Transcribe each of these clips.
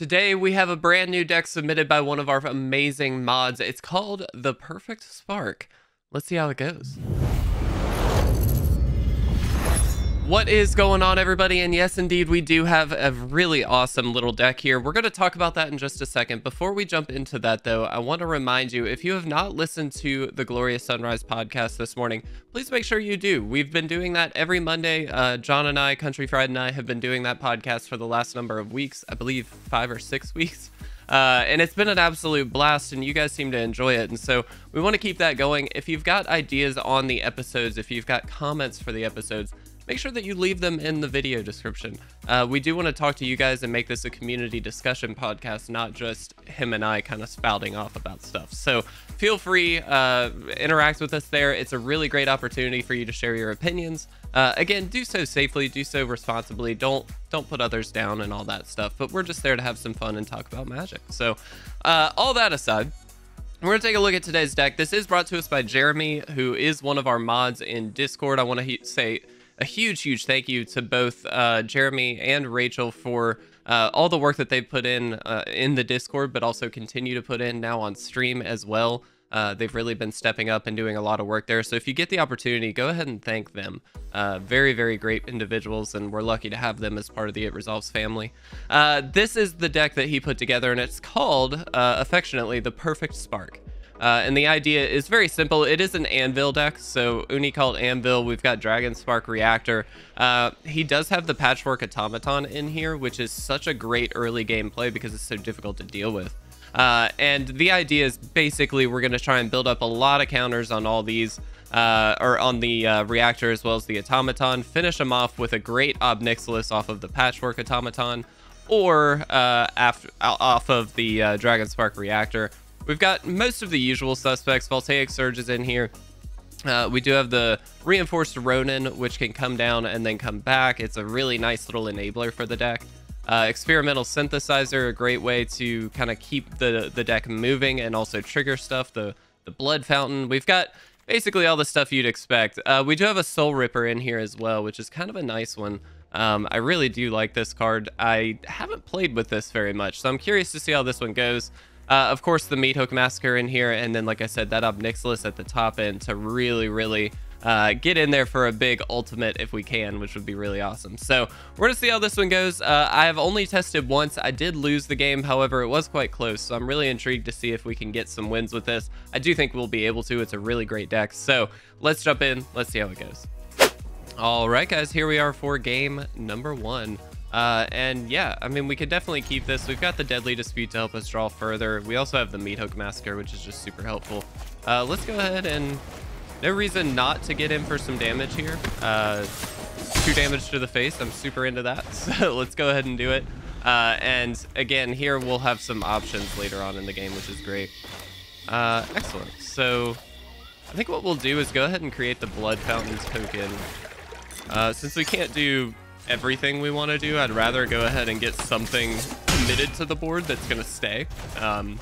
Today we have a brand new deck submitted by one of our amazing mods. It's called the Perfect Spark. Let's see how it goes. What is going on, everybody? And yes, indeed, we do have a really awesome little deck here. We're going to talk about that in just a second. Before we jump into that, though, I want to remind you, if you have not listened to the Glorious Sunrise podcast this morning, please make sure you do. We've been doing that every Monday. Uh, John and I, Country Fried and I, have been doing that podcast for the last number of weeks. I believe five or six weeks. Uh, and it's been an absolute blast, and you guys seem to enjoy it. And so we want to keep that going. If you've got ideas on the episodes, if you've got comments for the episodes, make sure that you leave them in the video description. Uh, we do want to talk to you guys and make this a community discussion podcast, not just him and I kind of spouting off about stuff. So feel free, uh, interact with us there. It's a really great opportunity for you to share your opinions. Uh, again, do so safely, do so responsibly. Don't don't put others down and all that stuff. But we're just there to have some fun and talk about magic. So, uh, all that aside. We're going to take a look at today's deck. This is brought to us by Jeremy, who is one of our mods in Discord. I want to say a huge, huge thank you to both uh, Jeremy and Rachel for uh, all the work that they've put in uh, in the Discord, but also continue to put in now on stream as well. Uh, they've really been stepping up and doing a lot of work there. So if you get the opportunity, go ahead and thank them. Uh, very, very great individuals, and we're lucky to have them as part of the It Resolves family. Uh, this is the deck that he put together, and it's called, affectionately, the Perfect Spark. Uh, and the idea is very simple. It is an Anvil deck, so Oni-Cult Anvil. We've got Dragonspark Reactor. Uh, he does have the Patchwork Automaton in here, which is such a great early game play because it's so difficult to deal with. Uh, and the idea is basically we're going to try and build up a lot of counters on all these, uh, or on the uh, reactor as well as the automaton, finish them off with a great Ob Nixilis off of the Patchwork Automaton, or uh, after, off of the uh, Dragonspark Reactor. We've got most of the usual suspects. Voltaic Surge is in here. Uh, we do have the Reinforced Ronin, which can come down and then come back. It's a really nice little enabler for the deck. Uh, experimental Synthesizer, a great way to kind of keep the, the deck moving and also trigger stuff. The, the Blood Fountain. We've got basically all the stuff you'd expect. Uh, we do have a Soulripper in here as well, which is kind of a nice one. Um, I really do like this card. I haven't played with this very much, so I'm curious to see how this one goes. Uh, of course, the Meathook Massacre in here, and then, like I said, that Ob Nixilis at the top end to really, really uh, get in there for a big ultimate if we can, which would be really awesome. So we're going to see how this one goes. Uh, I have only tested once. I did lose the game, however, it was quite close, so I'm really intrigued to see if we can get some wins with this. I do think we'll be able to. It's a really great deck. So let's jump in. Let's see how it goes. All right, guys, here we are for game number one. Uh, and yeah, I mean, we could definitely keep this. We've got the Deadly Dispute to help us draw further. We also have the Meathook Massacre, which is just super helpful. Uh, let's go ahead and... No reason not to get in for some damage here. Uh, two damage to the face. I'm super into that. So let's go ahead and do it. Uh, and again, here we'll have some options later on in the game, which is great. Uh, excellent. So I think what we'll do is go ahead and create the Blood Fountain token. Uh, since we can't do everything we want to do. I'd rather go ahead and get something committed to the board that's going to stay. Um,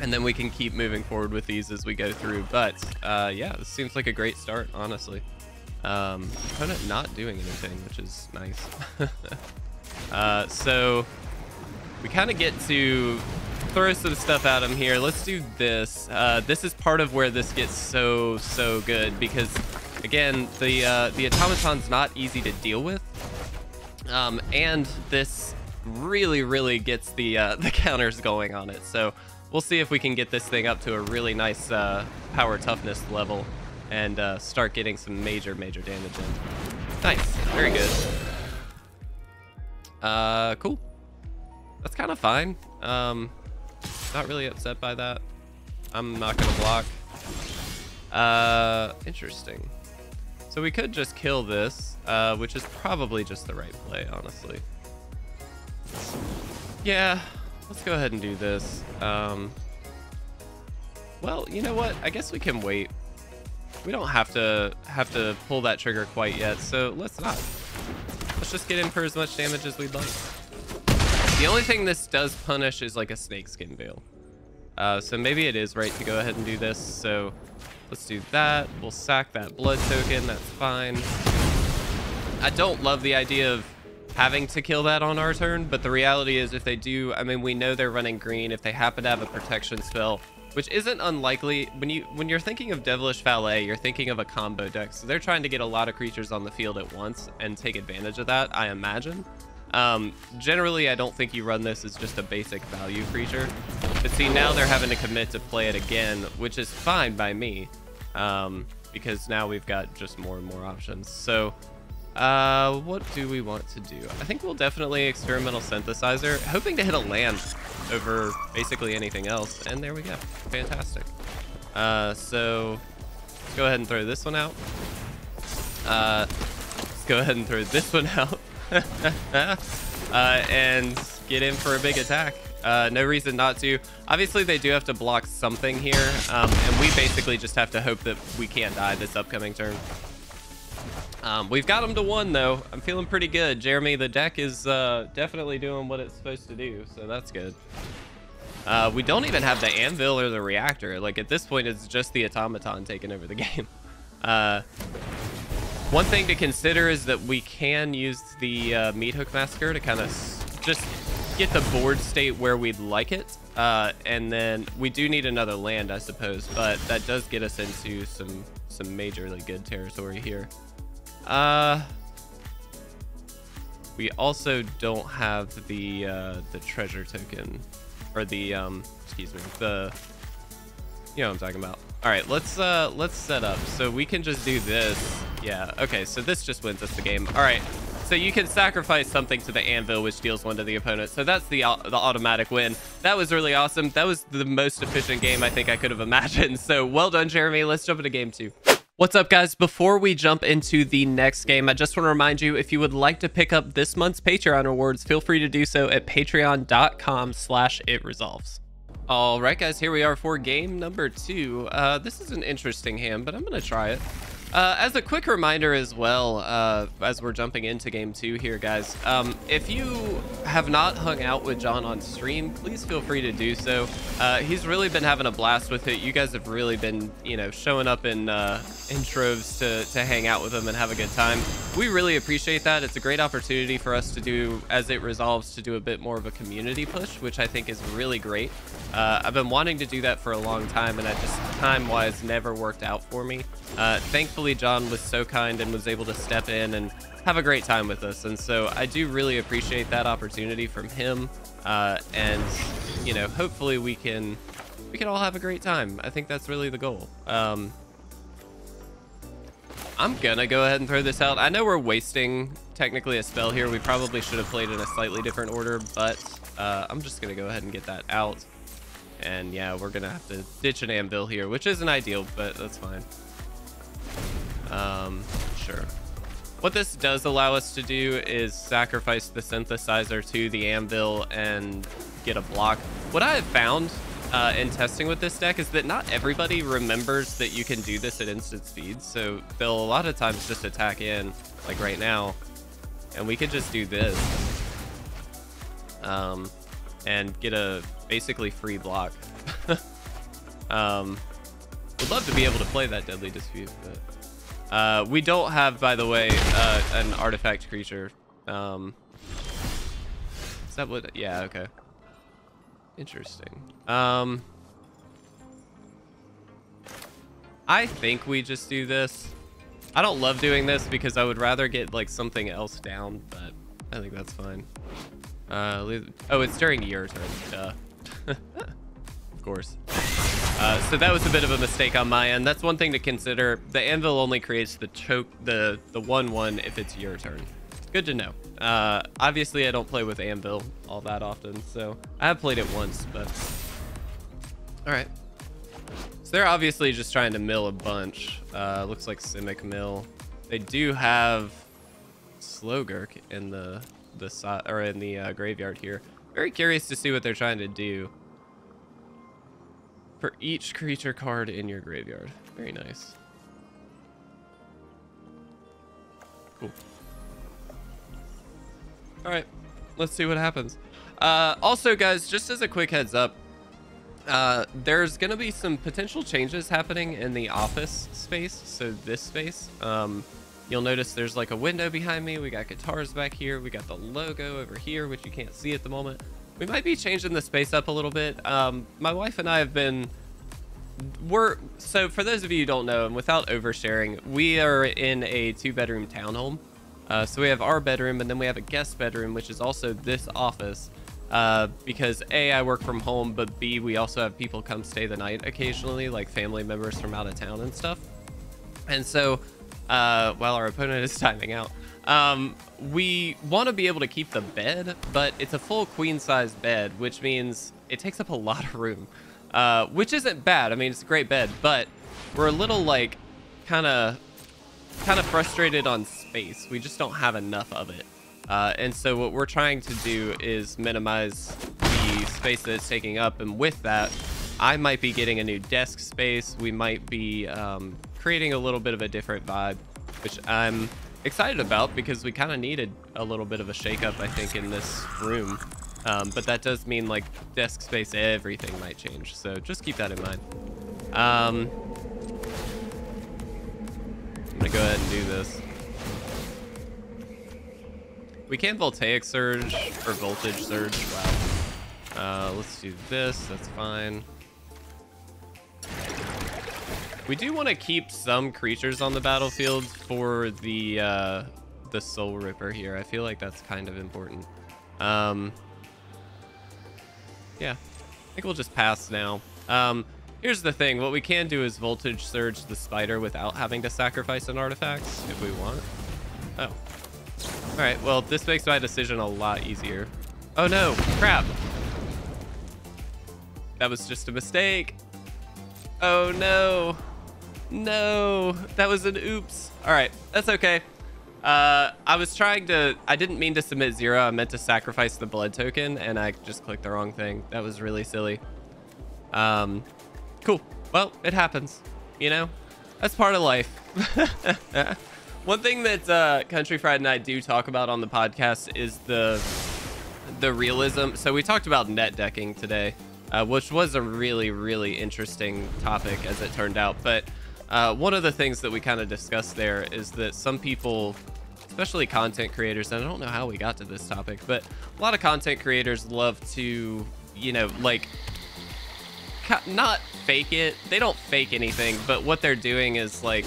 and then we can keep moving forward with these as we go through. But uh, yeah, this seems like a great start, honestly. Um, opponent not doing anything, which is nice. uh, so we kind of get to throw some stuff at him here. Let's do this. Uh, this is part of where this gets so, so good because, again, the, uh, the automaton's not easy to deal with. Um, and this really, really gets the, uh, the counters going on it. So we'll see if we can get this thing up to a really nice uh, power toughness level and uh, start getting some major, major damage in. Nice. Very good. Uh, cool. That's kind of fine. Um, not really upset by that. I'm not going to block. Uh, interesting. So we could just kill this, uh, which is probably just the right play, honestly. Yeah, let's go ahead and do this. Um, well, you know what? I guess we can wait. We don't have to have to pull that trigger quite yet, so let's not. Let's just get in for as much damage as we'd like. The only thing this does punish is like a snakeskin veil. Uh, so maybe it is right to go ahead and do this. So Let's do that. We'll sack that blood token. That's fine. I don't love the idea of having to kill that on our turn. But the reality is if they do, I mean, we know they're running green. If they happen to have a protection spell, which isn't unlikely when you when you're thinking of devilish valet you're thinking of a combo deck so they're trying to get a lot of creatures on the field at once and take advantage of that i imagine um, generally i don't think you run this as just a basic value creature but see now they're having to commit to play it again which is fine by me um, because now we've got just more and more options so uh, what do we want to do? I think we'll definitely experimental synthesizer, hoping to hit a land over basically anything else. And there we go. Fantastic. Uh, so let's go ahead and throw this one out. Uh, let's go ahead and throw this one out. uh, and get in for a big attack. Uh, no reason not to. Obviously, they do have to block something here, um, and we basically just have to hope that we can't die this upcoming turn. Um, we've got them to one, though. I'm feeling pretty good. Jeremy, the deck is uh, definitely doing what it's supposed to do, so that's good. Uh, we don't even have the anvil or the reactor. Like, at this point, it's just the automaton taking over the game. Uh, one thing to consider is that we can use the uh, Meathook Massacre to kind of just get the board state where we'd like it. Uh, and then we do need another land, I suppose, but that does get us into some, some majorly good territory here. Uh, we also don't have the uh, the treasure token, or the um, excuse me, the you know what I'm talking about. All right, let's uh, let's set up so we can just do this. Yeah, okay, so this just wins us the game. All right, so you can sacrifice something to the anvil, which deals one to the opponent. So that's the the automatic win. That was really awesome. That was the most efficient game I think I could have imagined. So well done, Jeremy. Let's jump into game two. What's up guys? Before we jump into the next game, I just want to remind you if you would like to pick up this month's Patreon rewards, feel free to do so at patreon.com slash itresolves. All right guys, here we are for game number two. Uh, this is an interesting hand, but I'm going to try it. Uh, as a quick reminder as well, uh, as we're jumping into game two here, guys, um, if you have not hung out with John on stream, please feel free to do so. Uh, he's really been having a blast with it. You guys have really been, you know, showing up in uh, in troves to, to hang out with him and have a good time. We really appreciate that. It's a great opportunity for us to do, as it resolves, to do a bit more of a community push, which I think is really great. Uh, I've been wanting to do that for a long time, and I just, time-wise, never worked out for me. Uh, thankfully, John was so kind and was able to step in and have a great time with us. And so I do really appreciate that opportunity from him. Uh, and, you know, hopefully we can we can all have a great time. I think that's really the goal. Um, I'm gonna go ahead and throw this out. I know we're wasting technically a spell here. We probably should have played in a slightly different order, but uh, I'm just gonna go ahead and get that out. And yeah, we're gonna have to ditch an anvil here, which isn't ideal, but that's fine. Um, sure. What this does allow us to do is sacrifice the synthesizer to the anvil and get a block. What I have found uh, in testing with this deck is that not everybody remembers that you can do this at instant speed. So they'll a lot of times just attack in, like right now, and we could just do this. Um, and get a basically free block. um, would love to be able to play that Deadly Dispute, but... Uh, we don't have, by the way, uh, an artifact creature. Um, is that what? Yeah, okay. Interesting. Um, I think we just do this. I don't love doing this because I would rather get like something else down, but I think that's fine. Uh, oh, it's during your turn. Duh. of course. Uh, so that was a bit of a mistake on my end. That's one thing to consider. The anvil only creates the choke, the the one one if it's your turn. Good to know. Uh, obviously, I don't play with anvil all that often, so I have played it once, but all right. So they're obviously just trying to mill a bunch. Uh, looks like Simic mill. They do have Slogurk in the the or in the uh, graveyard here. Very curious to see what they're trying to do for each creature card in your graveyard. Very nice. Cool. All right, let's see what happens. Uh, also, guys, just as a quick heads up, uh, there's going to be some potential changes happening in the office space, so this space. Um, You'll notice there's like a window behind me. We got guitars back here. We got the logo over here, which you can't see at the moment. We might be changing the space up a little bit. Um, my wife and I have been we're so for those of you who don't know and without oversharing we are in a two bedroom townhome. Uh, so we have our bedroom and then we have a guest bedroom which is also this office. Uh, because a i work from home but b we also have people come stay the night occasionally like family members from out of town and stuff. And so uh, while our opponent is timing out um, we want to be able to keep the bed but it's a full queen size bed which means it takes up a lot of room uh, which isn't bad. I mean, it's a great bed, but we're a little like kind of kind of frustrated on space. We just don't have enough of it. Uh, and so what we're trying to do is minimize the space that it's taking up. And with that, I might be getting a new desk space. We might be um, creating a little bit of a different vibe, which I'm excited about because we kind of needed a little bit of a shakeup, I think, in this room. Um, but that does mean like desk space, everything might change. So just keep that in mind. Um, I'm gonna go ahead and do this. We can voltaic surge or voltage surge. Wow. Uh, let's do this. That's fine. We do want to keep some creatures on the battlefield for the uh, the Soulripper here. I feel like that's kind of important. Um, yeah, I think we'll just pass now. Um, here's the thing. What we can do is voltage surge the spider without having to sacrifice an artifact if we want. Oh. All right, well, this makes my decision a lot easier. Oh no, crap. That was just a mistake. Oh no. No, that was an oops. All right, that's okay. Uh, I was trying to, I didn't mean to submit zero. I meant to sacrifice the blood token and I just clicked the wrong thing. That was really silly. Um, cool. Well, it happens, you know, that's part of life. One thing that uh, Country Fried and I do talk about on the podcast is the the realism. So we talked about net decking today, uh, which was a really, really interesting topic as it turned out. But uh, one of the things that we kind of discussed there is that some people especially content creators and i don't know how we got to this topic but a lot of content creators love to you know like not fake it they don't fake anything but what they're doing is like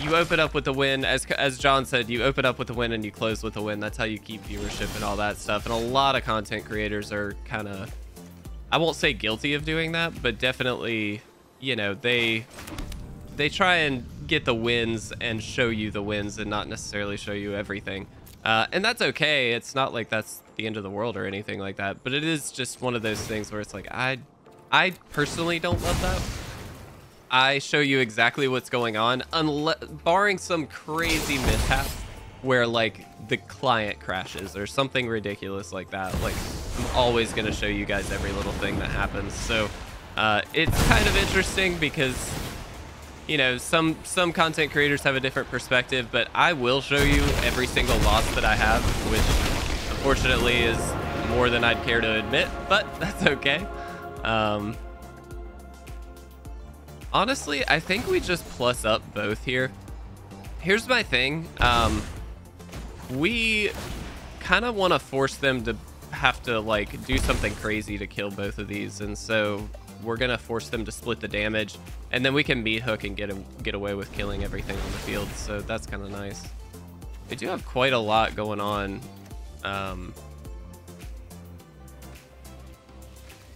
you open up with a win as as john said you open up with a win and you close with a win. That's how you keep viewership and all that stuff. And a lot of content creators are kind of i won't say guilty of doing that but definitely you know they they try and get the wins and show you the wins and not necessarily show you everything. Uh, and that's okay. It's not like that's the end of the world or anything like that. But it is just one of those things where it's like, I, I personally don't love that. I show you exactly what's going on, unless barring some crazy mishap where like the client crashes or something ridiculous like that. Like I'm always gonna show you guys every little thing that happens. So uh, it's kind of interesting because you know, some some content creators have a different perspective, but I will show you every single loss that I have, which unfortunately is more than I'd care to admit, but that's okay. Um, honestly, I think we just plus up both here. Here's my thing. Um, we kind of want to force them to have to like do something crazy to kill both of these, and so we're gonna force them to split the damage, and then we can meat hook and get get away with killing everything on the field. So that's kind of nice. They do have quite a lot going on. Um,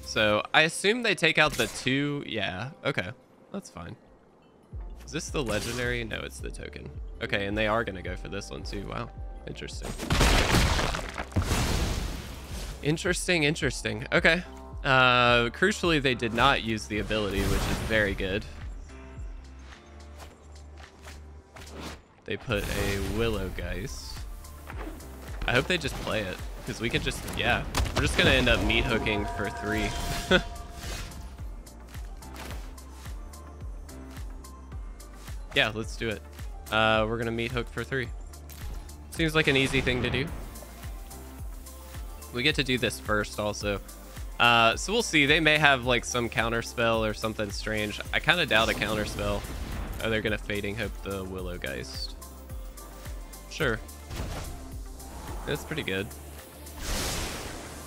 so I assume they take out the two. Yeah, okay, that's fine. Is this the legendary? No, it's the token. Okay, and they are gonna go for this one too. Wow, interesting. Interesting, interesting. Okay. Uh, crucially, they did not use the ability, which is very good. They put a Willow Geist. I hope they just play it, because we could just, yeah. We're just going to end up meat hooking for three. yeah, let's do it. Uh, we're going to meat hook for three. Seems like an easy thing to do. We get to do this first also. Uh, so we'll see. They may have like some counter spell or something strange. I kind of doubt a counter spell. Oh, they're gonna fading hope the Willow Geist. Sure. That's pretty good.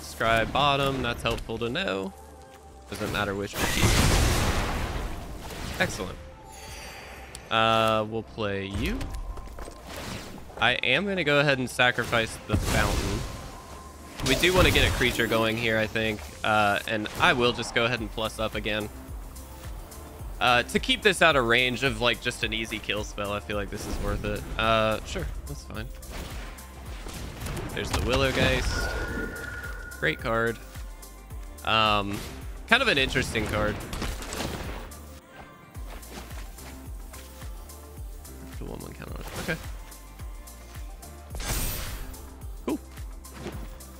Scry bottom, that's helpful to know. Doesn't matter which Excellent. Uh, we'll play you. I am going to go ahead and sacrifice the fountain. We do want to get a creature going here, I think. Uh, and I will just go ahead and plus up again. Uh, to keep this out of range of like just an easy kill spell, I feel like this is worth it. Uh, sure, that's fine. There's the Willow Geist. Great card. Um, kind of an interesting card. One one counter. Okay.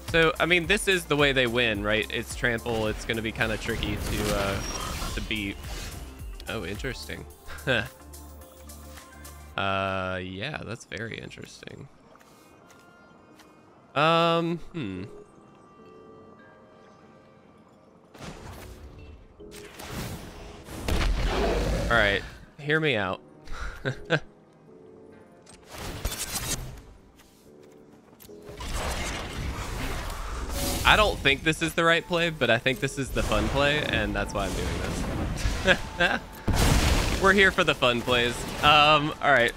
So, I mean, this is the way they win, right? It's trample. It's going to be kind of tricky to uh, to beat. Oh, interesting. uh, yeah, that's very interesting. Um, hmm. All right, hear me out. I don't think this is the right play, but I think this is the fun play, and that's why I'm doing this. We're here for the fun plays. Um, all right.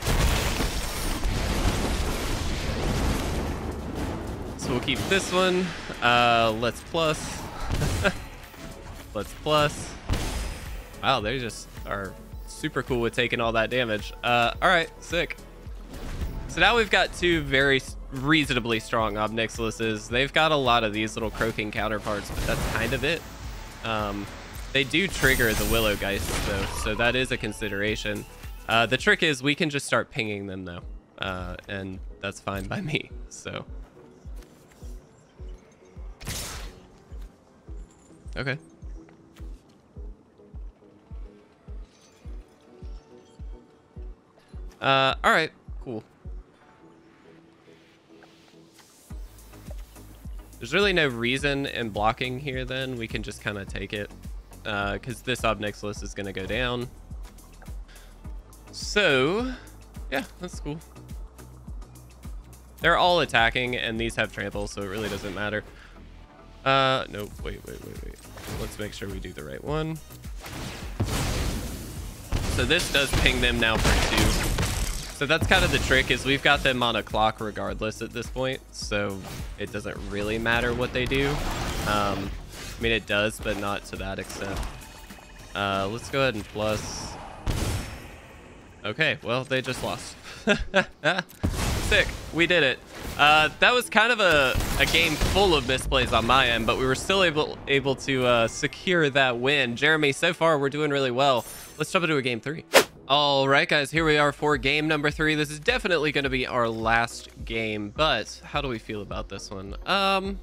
So we'll keep this one. Uh, let's plus. let's plus. Wow, they just are super cool with taking all that damage. Uh, all right, sick. So now we've got two very reasonably strong Ob Nixiluses. They've got a lot of these little croaking counterparts, but that's kind of it. Um, they do trigger the Willow Geist, though, so that is a consideration. Uh, the trick is we can just start pinging them, though, uh, and that's fine by me, so... Okay. Uh, all right, cool. There's really no reason in blocking here then. We can just kind of take it because uh, this Ob Nixilis is going to go down. So, yeah, that's cool. They're all attacking and these have trample, so it really doesn't matter. Uh, no, wait, wait, wait, wait. Let's make sure we do the right one. So this does ping them now for two. So that's kind of the trick is we've got them on a clock regardless at this point. So it doesn't really matter what they do. Um, I mean, it does, but not to that extent. Uh, let's go ahead and plus. Okay, well, they just lost. Sick. We did it. Uh, that was kind of a, a game full of misplays on my end, but we were still able able to uh, secure that win. Jeremy, so far, we're doing really well. Let's jump into a game three. All right, guys, here we are for game number three. This is definitely going to be our last game, but how do we feel about this one? Um,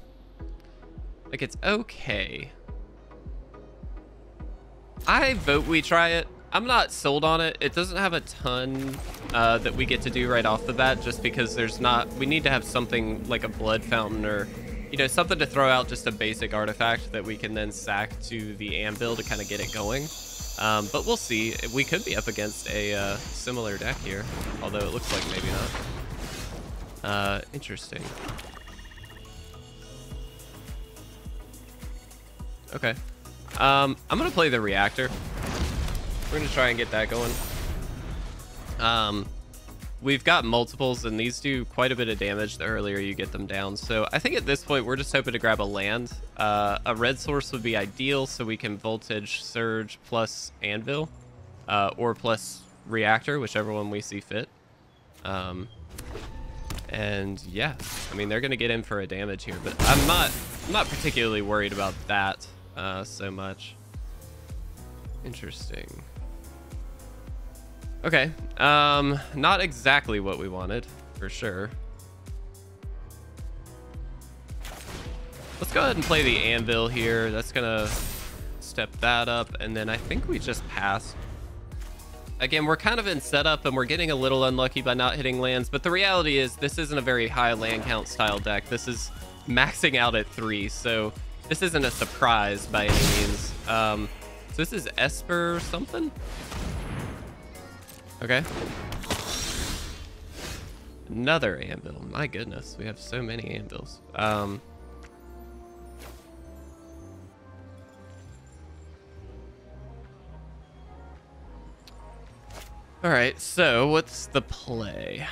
like it's okay. I vote we try it. I'm not sold on it. It doesn't have a ton uh, that we get to do right off the bat just because there's not, we need to have something like a blood fountain or, you know, something to throw out just a basic artifact that we can then sack to the anvil to kind of get it going. Um, but we'll see. We could be up against a uh, similar deck here, although it looks like maybe not. Uh, interesting. Okay. Um, I'm going to play the reactor. We're going to try and get that going. Um, we've got multiples and these do quite a bit of damage the earlier you get them down. So I think at this point, we're just hoping to grab a land. Uh, a red source would be ideal so we can voltage surge plus anvil uh, or plus reactor, whichever one we see fit. Um, and yeah, I mean, they're going to get in for a damage here, but I'm not, I'm not particularly worried about that uh, so much. Interesting. Okay. Um, not exactly what we wanted, for sure. Let's go ahead and play the anvil here. That's gonna step that up, and then I think we just pass. Again, we're kind of in setup, and we're getting a little unlucky by not hitting lands, but the reality is this isn't a very high land count style deck. This is maxing out at three, so this isn't a surprise by any means. Um, so this is Esper something? Okay. Another anvil. My goodness, we have so many anvils. Um, all right, so what's the play?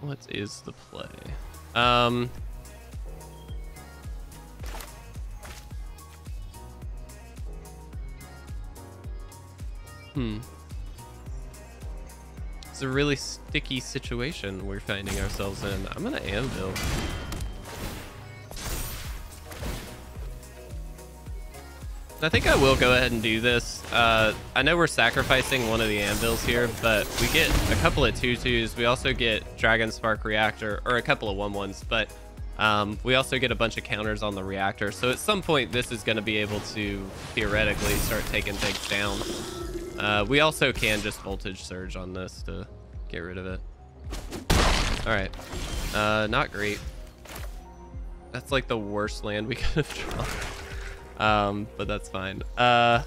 What is the play? Um, hmm. It's a really sticky situation we're finding ourselves in. I'm gonna anvil. I think I will go ahead and do this. Uh, I know we're sacrificing one of the anvils here, but we get a couple of 2-2s. We also get Dragonspark Reactor, or a couple of 1-1s, but um, we also get a bunch of counters on the reactor. So at some point, this is going to be able to theoretically start taking things down. Uh, we also can just voltage surge on this to get rid of it. All right. Uh, not great. That's like the worst land we could have drawn. Um, but that's fine. Uh,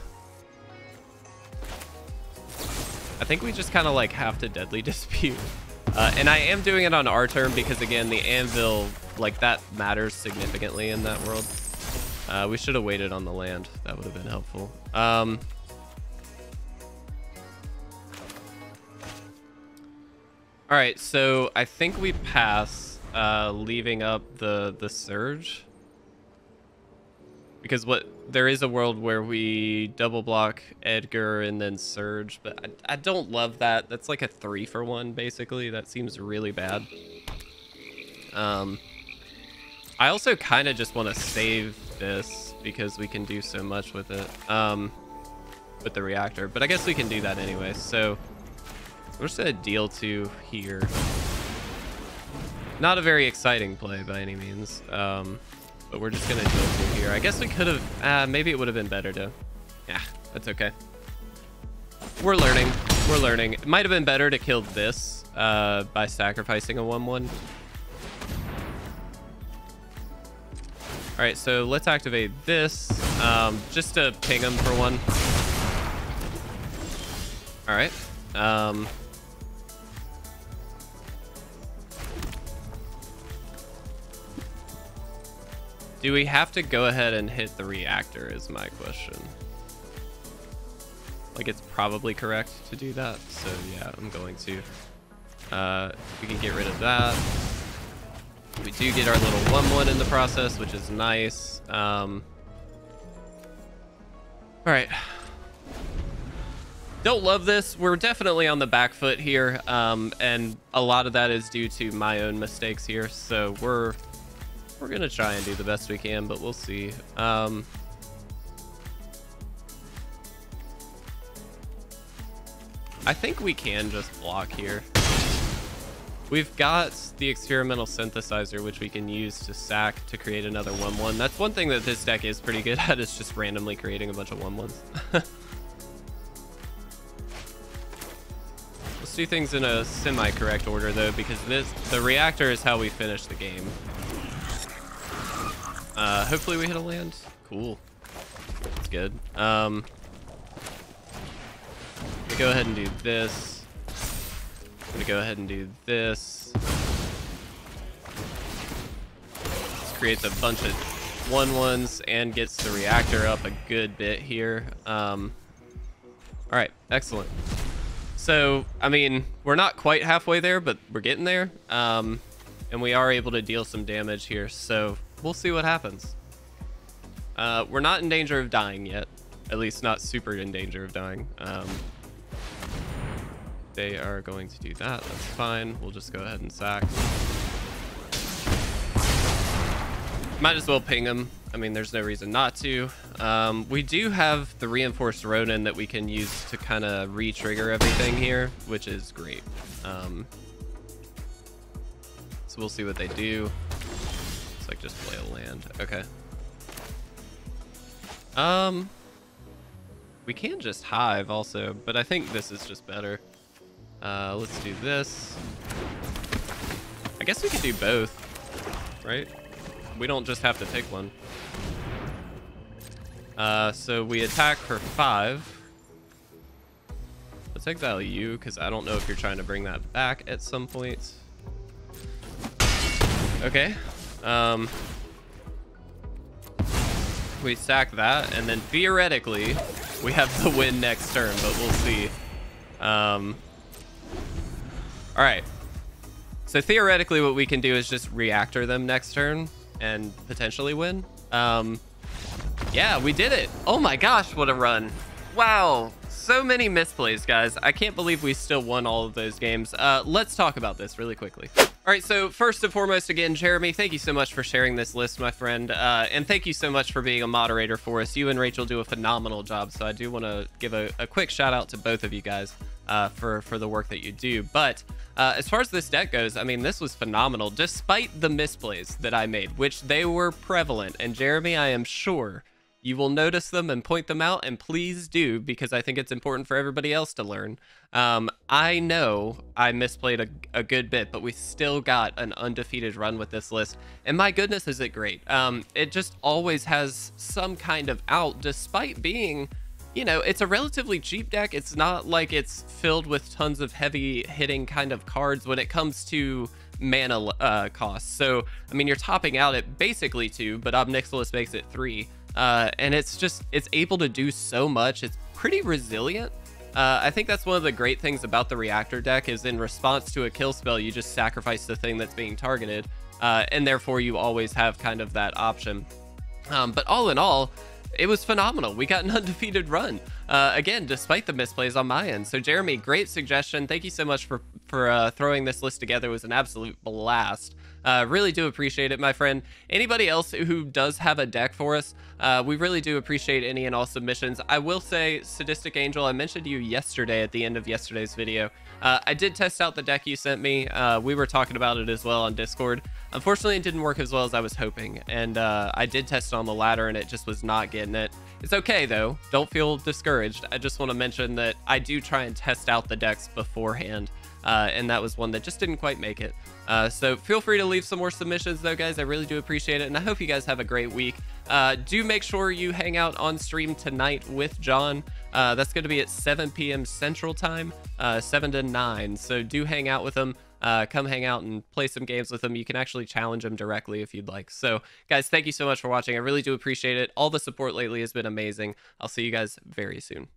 I think we just kind of like have to deadly dispute. Uh, and I am doing it on our turn because again, the anvil, like that matters significantly in that world. Uh, we should have waited on the land. That would have been helpful. Um, All right, so I think we pass, uh, leaving up the the surge. Because what there is a world where we double block Edgar and then surge, but I, I don't love that. That's like a three for one, basically. That seems really bad. Um, I also kind of just want to save this because we can do so much with it, um, with the reactor. But I guess we can do that anyway. So just gonna deal to here. Not a very exciting play by any means. Um, but we're just gonna deal to here. I guess we could have, uh, maybe it would have been better to, yeah, that's okay. We're learning, we're learning. It might have been better to kill this uh, by sacrificing a 1-1. All right, so let's activate this um, just to ping him for one. All right. Um, Do we have to go ahead and hit the reactor is my question. Like it's probably correct to do that. So yeah, I'm going to. Uh, we can get rid of that. We do get our little 1-1 in the process, which is nice. Um, all right. Don't love this. We're definitely on the back foot here. Um, and a lot of that is due to my own mistakes here. So we're we're gonna try and do the best we can, but we'll see. Um, I think we can just block here. We've got the experimental synthesizer, which we can use to sack to create another 1-1. That's one thing that this deck is pretty good at, is just randomly creating a bunch of 1-1s. Let's do things in a semi-correct order, though, because this the reactor is how we finish the game. Uh, hopefully we hit a land. Cool. That's good. Um, me go ahead and do this. I'm gonna go ahead and do this. This creates a bunch of one ones and gets the reactor up a good bit here. Um, all right, excellent. So, I mean, we're not quite halfway there, but we're getting there. Um, and we are able to deal some damage here. So we'll see what happens. Uh, we're not in danger of dying yet. At least not super in danger of dying. Um, they are going to do that. That's fine. We'll just go ahead and sack. Might as well ping them. I mean, there's no reason not to. Um, we do have the reinforced Ronin that we can use to kind of re-trigger everything here, which is great. Um, so we'll see what they do like just play a land. Okay. Um, we can just hive also, but I think this is just better. Uh, let's do this. I guess we could do both, right? We don't just have to pick one. Uh, so we attack for five. Let's exile you, because I don't know if you're trying to bring that back at some point. Okay. Um, we sack that, and then theoretically, we have the win next turn, but we'll see. Um, all right. So theoretically, what we can do is just reactor them next turn and potentially win. Um, yeah, we did it. Oh my gosh, what a run. Wow, so many misplays, guys. I can't believe we still won all of those games. Uh, let's talk about this really quickly. All right, so first and foremost, again, Jeremy, thank you so much for sharing this list, my friend. Uh, and thank you so much for being a moderator for us. You and Rachel do a phenomenal job, so I do want to give a, a, quick shout out to both of you guys uh, for, for the work that you do. But uh, as far as this deck goes, I mean, this was phenomenal, despite the misplays that I made, which they were prevalent. And Jeremy, I am sure you will notice them and point them out and please do because i think it's important for everybody else to learn. Um, i know i misplayed a, a, good bit but we still got an undefeated run with this list and my goodness is it great. Um, it just always has some kind of out despite being you know it's a relatively cheap deck. It's not like it's filled with tons of heavy hitting kind of cards when it comes to mana uh, costs. So i mean you're topping out at basically two but Ob Nixilis makes it three uh, and it's just it's able to do so much. It's pretty resilient. Uh, I think that's one of the great things about the reactor deck is in response to a kill spell, you just sacrifice the thing that's being targeted, uh, and therefore you always have kind of that option. Um, but all in all, it was phenomenal. We got an undefeated run. Uh, again, despite the misplays on my end. So Jeremy, great suggestion. Thank you so much for for uh, throwing this list together. It was an absolute blast. Uh, really do appreciate it, my friend. Anybody else who does have a deck for us, uh, we really do appreciate any and all submissions. I will say, Sadistic Angel, I mentioned you yesterday at the end of yesterday's video. Uh, I did test out the deck you sent me. Uh, we were talking about it as well on Discord. Unfortunately, it didn't work as well as I was hoping, and uh, I did test it on the ladder, and it just was not getting it. It's okay, though. Don't feel discouraged. I just want to mention that I do try and test out the decks beforehand uh, and that was one that just didn't quite make it. Uh, so feel free to leave some more submissions though, guys. I really do appreciate it, and I hope you guys have a great week. Uh, do make sure you hang out on stream tonight with John. Uh, that's going to be at 7 p.m. Central Time, uh, 7 to 9. So do hang out with him. Uh, come hang out and play some games with him. You can actually challenge him directly if you'd like. So, guys, thank you so much for watching. I really do appreciate it. All the support lately has been amazing. I'll see you guys very soon.